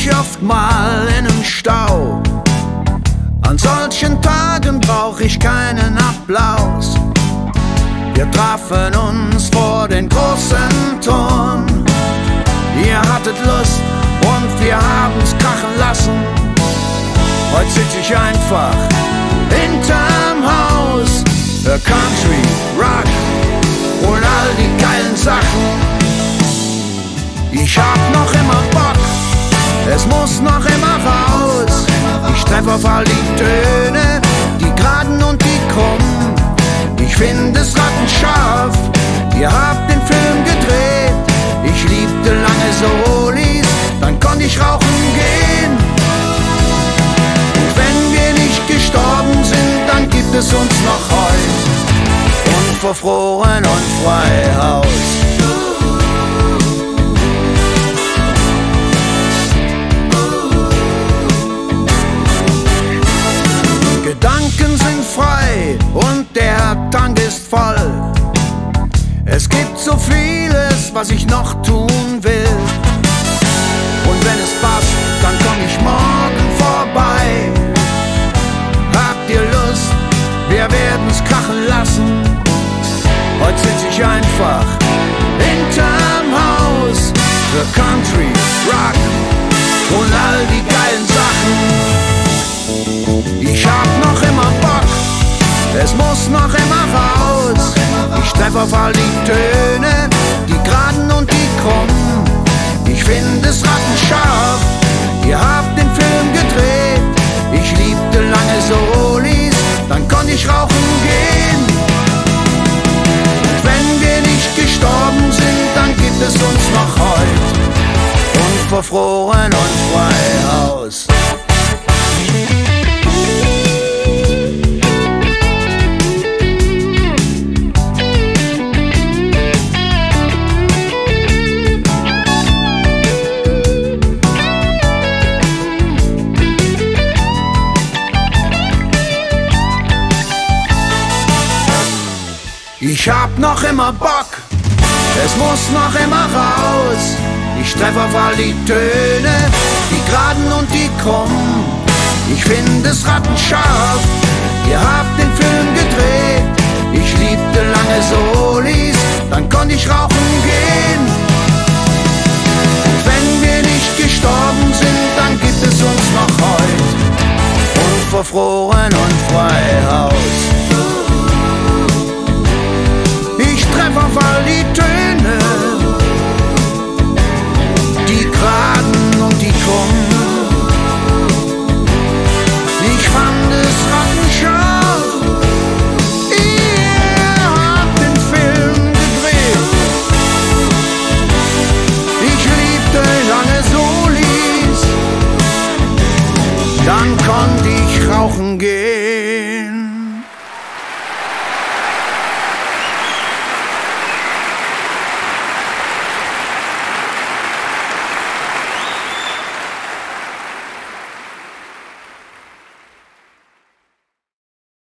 ich oft mal in einem Stau. An solchen Tagen brauch ich keinen Applaus. Wir trafen uns vor den großen Turm. Ihr hattet Lust und wir haben's krachen lassen. Heute sitz ich einfach hinterm hab noch immer Bock, es muss noch immer raus. Ich treffe auf all die Töne, die geraden und die krummen. Ich find es rattenscharf, ihr habt den Film gedreht. Ich liebte lange Solis, dann konnte ich rauchen gehen. Und wenn wir nicht gestorben sind, dann gibt es uns noch heute. Unverfroren und frei Haus. Tank ist voll. Es gibt so vieles, was ich noch tun will. Und wenn es passt, dann komm ich morgen vorbei. Habt ihr Lust? Wir werden's krachen lassen. Heute sitz ich einfach hinterm Haus. The Country, Rock und all die geilen Sachen. Ich hab es muss noch immer raus. Ich treff auf all die Töne, die geraden und die krummen. Ich find es rattenscharf, ihr habt den Film gedreht. Ich liebte lange Solis, dann konnte ich rauchen gehen. Und wenn wir nicht gestorben sind, dann gibt es uns noch heute. Unverfroren Ich hab noch immer Bock, es muss noch immer raus. Ich treff auf all die Töne, die geraden und die krummen. Ich find es rattenscharf, ihr habt den Film gedreht. Ich liebte lange Solis, dann konnte ich rauchen gehen. Und wenn wir nicht gestorben sind, dann gibt es uns noch heute. Unverfroren und frei